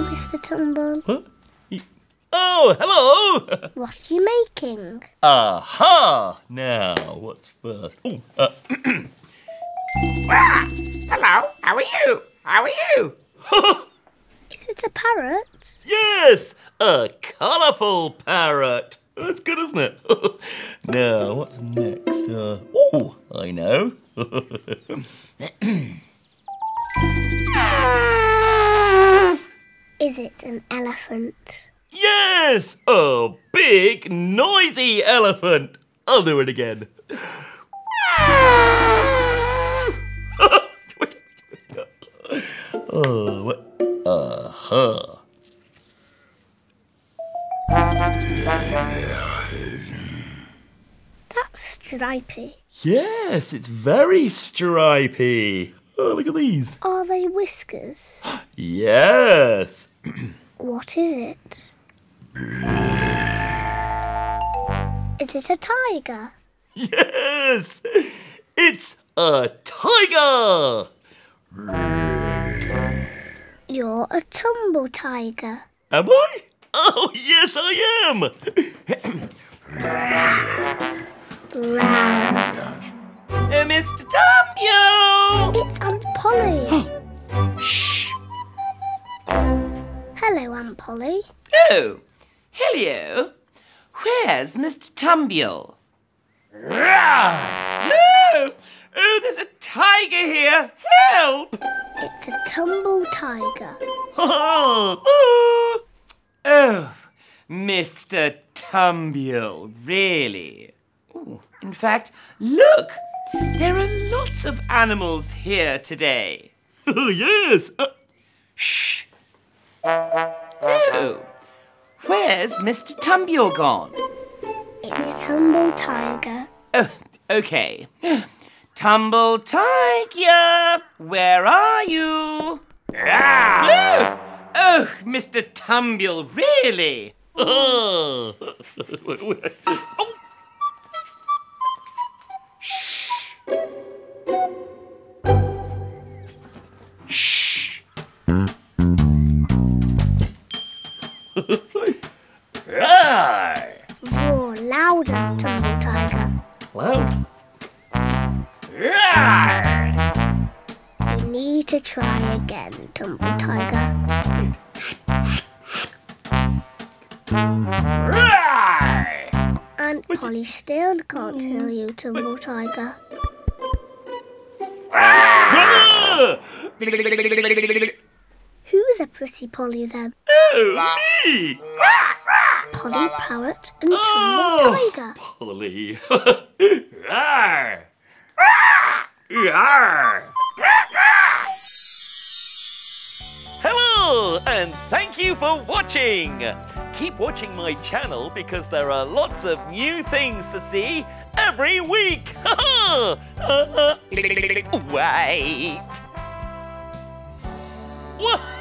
Hello, Mr. Tumble. Huh? Oh, hello! What are you making? Aha! Now, what's first? Oh, uh, ah, hello, how are you? How are you? Is it a parrot? Yes, a colourful parrot. That's good, isn't it? now, what's next? Uh, oh, I know. Is it an elephant? Yes, a big, noisy elephant. I'll do it again. oh. Uh huh. That's stripy. Yes, it's very stripy. Oh, look at these. Are they whiskers? yes. what is it? Is it a tiger? Yes, it's a tiger. You're a tumble tiger. Am I? Oh, yes, I am. Uh, Mr. Tumble! It's Aunt Polly. Shh. Hello, Aunt Polly. Oh, hello. Where's Mr. Tumble? No! Oh, oh, there's a tiger here! Help! It's a tumble tiger. Oh, oh Mr. Tumble, really? Ooh, in fact, look! There are lots of animals here today. Oh, yes. Uh, Shh. Oh, where's Mr. Tumble gone? It's tumble tiger. Oh, okay. Tumble Tiger, where are you? Ah! Oh, oh, Mr. Tumble, really? oh. Roar. Roar louder, tumble tiger. Loud. Roar. You need to try again, tumble tiger. Aunt Polly still can't hear you, tumble tiger. Who's a pretty Polly then? Oh, me. Polly Parrot and Tumble Oh. Tiger. Polly. Roar. Roar. Hello, and thank you for watching. Keep watching my channel because there are lots of new things to see every week. Wait.